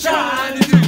Shining. trying to do?